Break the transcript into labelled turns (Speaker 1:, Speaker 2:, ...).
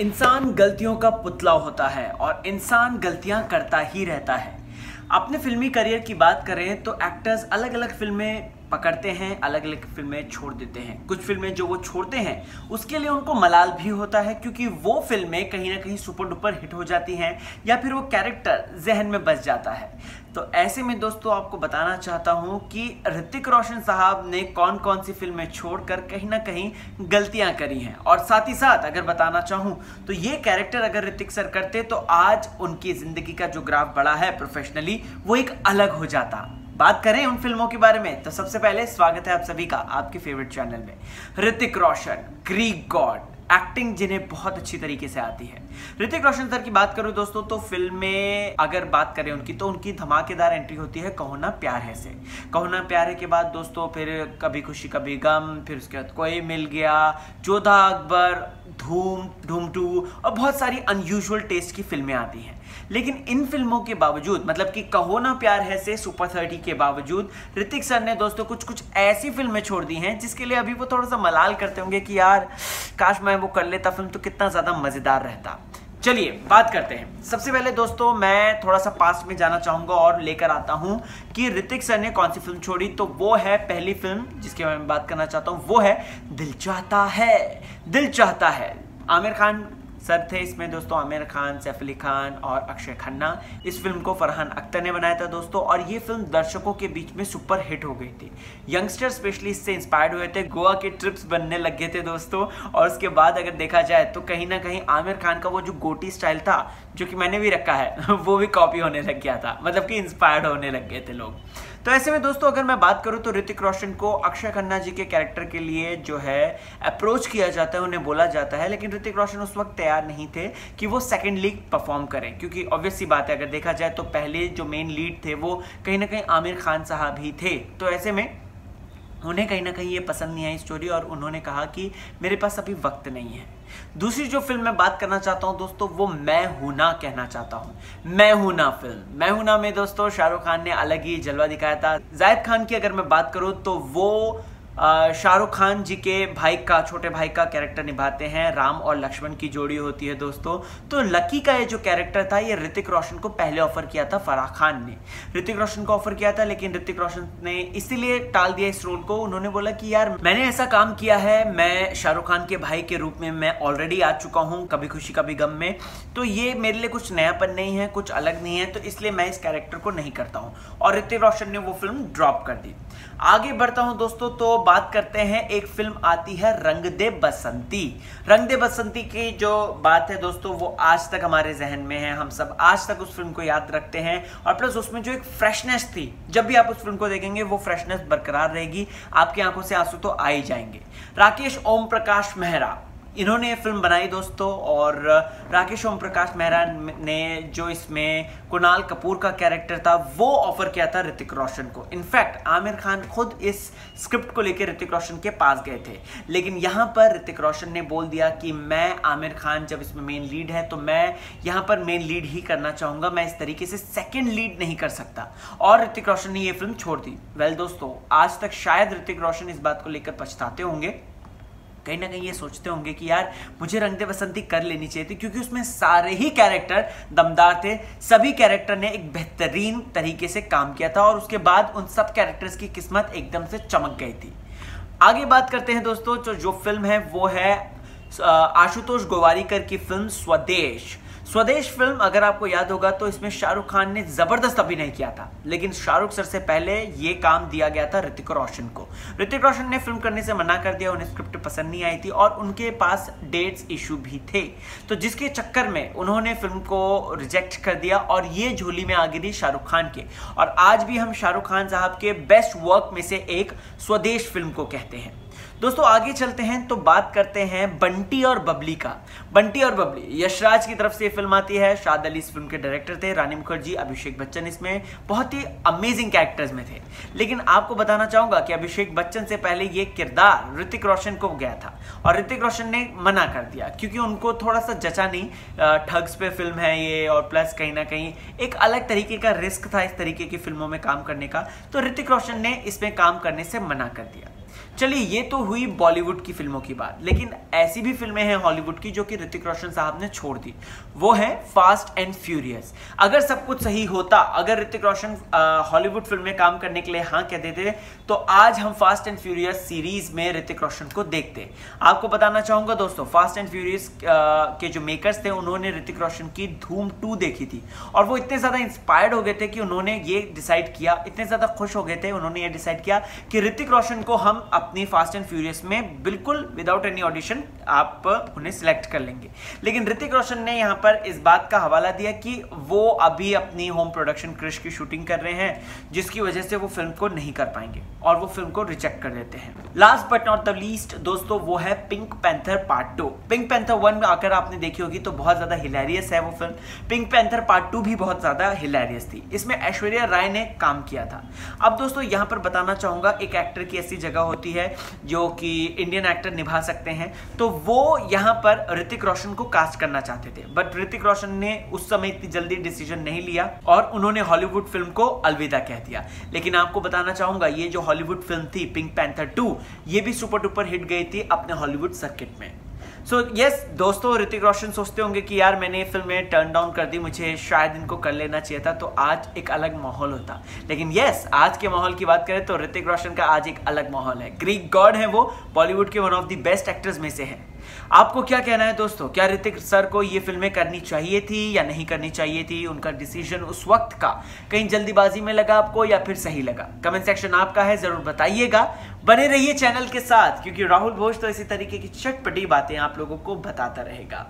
Speaker 1: इंसान गलतियों का पुतला होता है और इंसान गलतियाँ करता ही रहता है। अपने फिल्मी करियर की बात करें तो एक्टर्स अलग अलग फ़िल्में पकड़ते हैं अलग अलग फ़िल्में छोड़ देते हैं। कुछ फ़िल्में जो वो छोड़ते हैं, उसके लिए उनको मलाल भी होता है, क्योंकि वो फ़िल्में कहीं ना कहीं सुपर डुपर हिट हो जाती हैं, या फिर वो कैरेक्टर जहन में बस जाता है। तो ऐसे में दोस्तों, आपको बताना चाहता हूँ कि ऋतिक रोशन साहब ने कौन कौन सी फ़िल्में छोड़कर कहीं ना कहीं गलतियाँ करी हैं? और साथ ही साथ अगर बताना चाहूँ तो ये कैरेक्टर अगर ऋतिक सर करते तो आज उनकी ज़िंदगी का जो ग्राफ बढ़ा है प्रोफेशनली वो एक अलग हो जाता। बात करें उन फ़िल्मों के बारे में तो सबसे पहले स्वागत है आप सभी का आपके फेवरेट चैनल में। Hrithik Roshan Greek god acting जिन्हें बहुत अच्छी तरीके से आती है। ऋतिक रोशन सर की बात करूँ दोस्तों तो फ़िल्म में अगर बात करें उनकी तो उनकी धमाकेदार एंट्री होती है कहो ना प्यार है से। कहो ना प्यार है के बाद दोस्तों, फिर कभी खुशी, कभी गम, फिर उसके बाद कोई मिल गया, जोधा अकबर, धूम धूम टू, और बहुत सारी अनयूजल टेस्ट की फ़िल्में आती हैं। लेकिन इन फ़िल्मों के बावजूद मतलब कि कहो ना प्यार है से सुपर थर्टी के बावजूद, ऋतिक सर ने दोस्तों कुछ कुछ ऐसी फ़िल्में छोड़ दी हैं, जिसके लिए अभी वो थोड़ा सा मलाल करते होंगे कि यार, काश मैं वो कर लेता फ़िल्म तो कितना ज़्यादा मज़ेदार रहता। चलिए, बात करते हैं। सबसे पहले दोस्तों, मैं थोड़ा सा पास्ट में जाना चाहूँगा और लेकर आता हूँ कि ऋतिक सर ने कौन सी फ़िल्म छोड़ी तो वो है पहली फ़िल्म जिसके बारे में बात करना चाहता हूँ, वो है दिल चाहता है। दिल चाहता है। आमिर खान सर थे इसमें दोस्तों आमिर खान सैफ अली खान और अक्षय खन्ना। इस फ़िल्म को फरहान अख्तर ने बनाया था दोस्तों और ये फ़िल्म दर्शकों के बीच में सुपर हिट हो गई थी। यंगस्टर स्पेशली इससे इंस्पायर्ड हुए थे, गोवा के ट्रिप्स बनने लग गए थे दोस्तों और उसके बाद अगर देखा जाए तो कहीं ना कहीं आमिर खान का वो जो गोटी स्टाइल था, जो कि मैंने भी रखा है, वो भी कॉपी होने लग गया था मतलब कि इंस्पायर्ड होने लग गए थे लोग। तो ऐसे में दोस्तों, अगर मैं बात करूँ तो ऋतिक रोशन को अक्षय खन्ना जी के कैरेक्टर के लिए जो है अप्रोच किया जाता है, उन्हें बोला जाता है, लेकिन ऋतिक रोशन उस वक्त तैयार नहीं थे कि वो सेकेंड लीग परफॉर्म करें, क्योंकि ऑब्वियसली बात है, अगर देखा जाए तो पहले जो मेन लीड थे वो कहीं ना कहीं आमिर खान साहब ही थे। तो ऐसे में उन्हें कहीं ना कहीं ये पसंद नहीं आई स्टोरी और उन्होंने कहा कि मेरे पास अभी वक्त नहीं है। दूसरी जो फ़िल्म मैं बात करना चाहता हूँ दोस्तों, वो मैं हूँ ना कहना चाहता हूँ। मैं हूँ ना फ़िल्म मैं हूँ ना में दोस्तों, शाहरुख खान ने अलग ही जलवा दिखाया था। जायद खान की अगर मैं बात करूँ तो वो शाहरुख खान जी के भाई का, छोटे भाई का कैरेक्टर निभाते हैं। राम और लक्ष्मण की जोड़ी होती है दोस्तों। तो लकी का ये जो कैरेक्टर था, ये ऋतिक रोशन को पहले ऑफ़र किया था फराह खान ने। ऋतिक रोशन को ऑफ़र किया था, लेकिन ऋतिक रोशन ने इसीलिए टाल दिया इस रोल को। उन्होंने बोला कि यार, मैंने ऐसा काम किया है, मैं शाहरुख खान के भाई के रूप में मैं ऑलरेडी आ चुका हूँ, कभी खुशी, कभी गम में। तो ये मेरे लिए कुछ नयापन नहीं है, कुछ अलग नहीं है तो इसलिए मैं इस कैरेक्टर को नहीं करता हूँ। और ऋतिक रोशन ने वो फ़िल्म ड्रॉप कर दी। आगे बढ़ता हूँ दोस्तों तो बात करते हैं, एक फ़िल्म आती है रंग दे बसंती। रंग दे बसंती की जो बात है दोस्तों, वो आज तक हमारे जहन में है। हम सब आज तक उस फ़िल्म को याद रखते हैं और प्लस उसमें जो एक फ्रेशनेस थी, जब भी आप उस फ़िल्म को देखेंगे, वो फ्रेशनेस बरकरार रहेगी। आपकी आँखों से आँसू तो आ ही जाएँगे। राकेश ओम प्रकाश मेहरा इन्होंने ये फ़िल्म बनाई दोस्तों, और राकेश ओम प्रकाश मेहरा ने जो इसमें कुणाल कपूर का कैरेक्टर था, वो ऑफ़र किया था ऋतिक रोशन को। इनफैक्ट, आमिर खान खुद इस स्क्रिप्ट को लेकर ऋतिक रोशन के पास गए थे। लेकिन यहाँ पर ऋतिक रोशन ने बोल दिया कि मैं, आमिर खान जब इसमें मेन लीड है तो मैं यहाँ पर मेन लीड ही करना चाहूँगा। मैं इस तरीके से सेकेंड लीड नहीं कर सकता। और ऋतिक रोशन ने ये फ़िल्म छोड़ दी। वेल दोस्तों, आज तक शायद ऋतिक रोशन इस बात को लेकर पछताते होंगे। कहीं ना कहीं ये सोचते होंगे कि यार, मुझे रंग दे बसंती कर लेनी चाहिए थी, क्योंकि उसमें सारे ही कैरेक्टर दमदार थे। सभी कैरेक्टर ने एक बेहतरीन तरीके से काम किया था और उसके बाद उन सब कैरेक्टर्स की किस्मत एकदम से चमक गई थी। आगे बात करते हैं दोस्तों, जो जो फ़िल्म है वो है आशुतोष गोवारीकर की फ़िल्म स्वदेश। स्वदेश फ़िल्म, अगर आपको याद होगा तो इसमें शाहरुख खान ने ज़बरदस्त अभिनय किया था। लेकिन शाहरुख सर से पहले ये काम दिया गया था ऋतिक रोशन को। ऋतिक रोशन ने फ़िल्म करने से मना कर दिया, उन्हें स्क्रिप्ट पसंद नहीं आई थी और उनके पास डेट्स इशू भी थे। तो जिसके चक्कर में उन्होंने फ़िल्म को रिजेक्ट कर दिया और ये झोली में आ गिरी शाहरुख खान के। और आज भी हम शाहरुख खान साहब के बेस्ट वर्क में से एक स्वदेश फ़िल्म को कहते हैं। दोस्तों, आगे चलते हैं तो बात करते हैं बंटी और बबली का। बंटी और बबली, यशराज की तरफ़ से फ़िल्म आती है। शाद अली इस फ़िल्म के डायरेक्टर थे, रानी मुखर्जी, अभिषेक बच्चन इसमें बहुत ही अमेजिंग कैरेक्टर्स में थे। लेकिन आपको बताना चाहूँगा कि अभिषेक बच्चन से पहले ये किरदार ऋतिक रोशन को गया था, और ऋतिक रोशन ने मना कर दिया, क्योंकि उनको थोड़ा सा जचा नहीं। ठग्स पे फ़िल्म है ये, और प्लस कहीं ना कहीं एक अलग तरीके का रिस्क था इस तरीके की फ़िल्मों में काम करने का। तो ऋतिक रोशन ने इसमें काम करने से मना कर दिया। चलिए, ये तो हुई बॉलीवुड की फ़िल्मों की बात, लेकिन ऐसी भी फ़िल्में हैं हॉलीवुड की जो कि ऋतिक रोशन साहब ने छोड़ दी। वो है फास्ट एंड फ्यूरियस अगर सब कुछ सही होता, अगर ऋतिक रोशन हॉलीवुड फ़िल्म में काम करने के लिए हाँ कह देते तो आज हम फास्ट एंड फ्यूरियस सीरीज़ में ऋतिक रोशन को देखते आपको बताना चाहूँगा दोस्तों फास्ट एंड फ्यूरियस के जो मेकर्स थे, उन्होंने ऋतिक रोशन की धूम टू देखी थी। और वो इतने ज़्यादा इंस्पायर्ड हो गए थे कि उन्होंने ये डिसाइड किया, इतने ज़्यादा खुश हो गए थे, उन्होंने ये डिसाइड किया कि ऋतिक रोशन को हम अपनी फास्ट एंड फ्यूरियस में बिल्कुल विदाउट एनी ऑडिशन आप उन्हें सिलेक्ट कर लेंगे। लेकिन ऋतिक रोशन ने यहाँ पर इस बात का हवाला दिया कि वो अभी अपनी होम प्रोडक्शन क्रिश की शूटिंग कर रहे हैं, जिसकी वजह से वो फ़िल्म को नहीं कर पाएँगे और वो फ़िल्म को रिजेक्ट कर देते हैं। Last but not the least दोस्तों, वो है pink panther part two pink panther one आकर आपने देखी होगी तो बहुत ज़्यादा हिलेरियस है वो film pink panther part two भी बहुत ज़्यादा हिलेरियस थी। इसमें ऐश्वर्या राय ने काम किया था। अब दोस्तों, यहाँ पर बताना चाहूँगा, एक एक्टर की ऐसी जगह होती है, जो कि इंडियन एक्टर निभा सकते हैं तो वो यहाँ पर ऋतिक रोशन को कास्ट करना चाहते थे। बट ऋतिक रोशन ने उस समय इतनी जल्दी डिसीज़न नहीं लिया और उन्होंने हॉलीवुड फ़िल्म को अलविदा कह दिया। लेकिन आपको बताना चाहूँगा, ये जो हॉलीवुड फ़िल्म थी पिंक पैंथर टू ये भी सुपर डुपर हिट गई थी अपने हॉलीवुड सर्किट में। सो यस दोस्तों ऋतिक रोशन सोचते होंगे कि यार मैंने ये फ़िल्में टर्न डाउन कर दी मुझे शायद इनको कर लेना चाहिए था तो आज एक अलग माहौल होता। लेकिन यस yes, आज के माहौल की बात करें तो ऋतिक रोशन का आज एक अलग माहौल है। ग्रीक गॉड है वो बॉलीवुड के one of the best actors में से है। आपको क्या कहना है दोस्तों? क्या ऋतिक सर को ये फ़िल्में करनी चाहिए थी या नहीं करनी चाहिए थी उनका डिसीज़न उस वक्त का? कहीं जल्दीबाजी में लगा आपको या फिर सही लगा? कमेंट सेक्शन आपका है, ज़रूर बताइएगा। बने रहिए चैनल के साथ, क्योंकि राहुल घोष तो इसी तरीके की चटपटी बातें आप लोगों को बताता रहेगा।